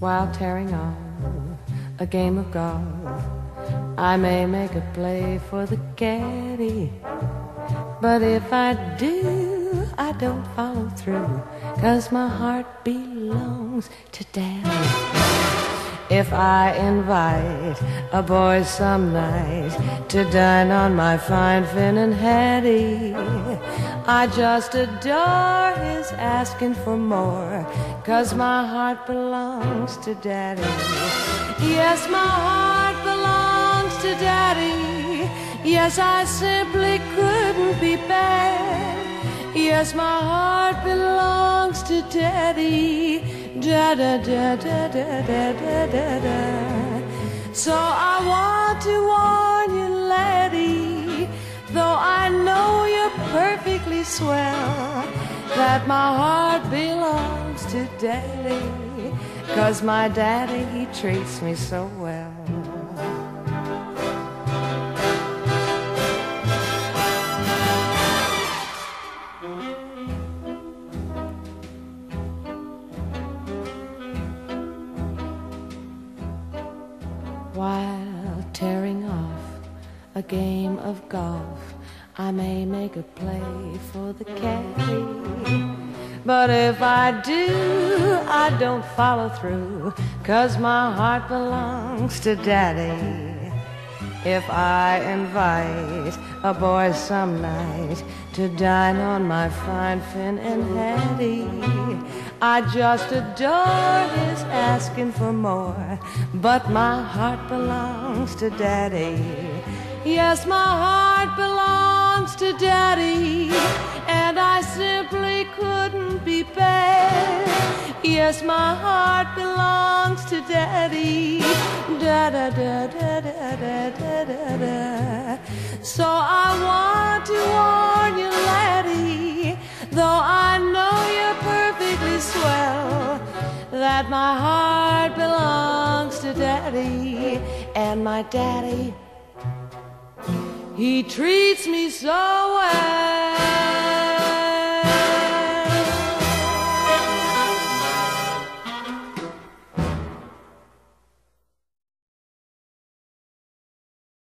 while tearing off a game of golf. I may make a play for the caddy, but if I do, I don't follow through, cause my heart belongs to daddy. If I invite a boy some night to dine on my fine finnan haddie, I just adore his asking for more, cause my heart belongs to Daddy. Yes, my heart belongs to Daddy. Yes, I simply couldn't be bad. Yes, my heart belongs to Daddy. Da da da da da da da da da. So I want to warn you, laddie, though I know you're perfectly swell, that my heart belongs to Daddy, cause my daddy, he treats me so well. While tearing off a game of golf, I may make a play for the caddy. But if I do, I don't follow through, cause my heart belongs to daddy. If I invite a boy some night to dine on my fine finnan haddie, I just adore his asking for more. But my heart belongs to Daddy. Yes, my heart belongs to Daddy, and I simply couldn't be bad. Yes, my heart belongs to Daddy. Da da da da da da da da. So I want to warn you, laddie, though I know you're perfectly swell, that my heart belongs to Daddy, and my Daddy, he treats me so well.